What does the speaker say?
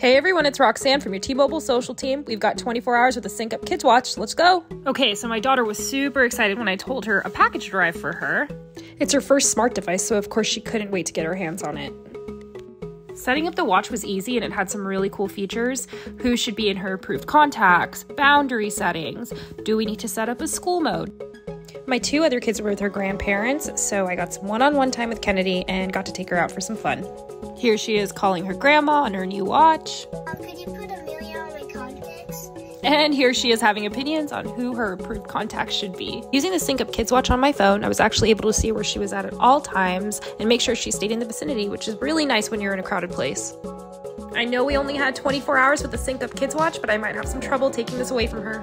Hey everyone, it's Roxanne from your T-Mobile social team. We've got 24 hours with the SyncUP Kids Watch. Let's go. Okay, so my daughter was super excited when I told her a package arrived for her. It's her first smart device, so of course she couldn't wait to get her hands on it. Setting up the watch was easy and it had some really cool features. Who should be in her approved contacts, boundary settings, do we need to set up a school mode? My two other kids were with her grandparents, so I got some one on one time with Kennedy and got to take her out for some fun. Here she is calling her grandma on her new watch. Um, could you put Amelia on my contacts? And here she is having opinions on who her approved contacts should be. Using the SyncUP Kids Watch on my phone, I was actually able to see where she was at at all times and make sure she stayed in the vicinity, which is really nice when you're in a crowded place. I know we only had 24 hours with the SyncUP Kids Watch, but I might have some trouble taking this away from her.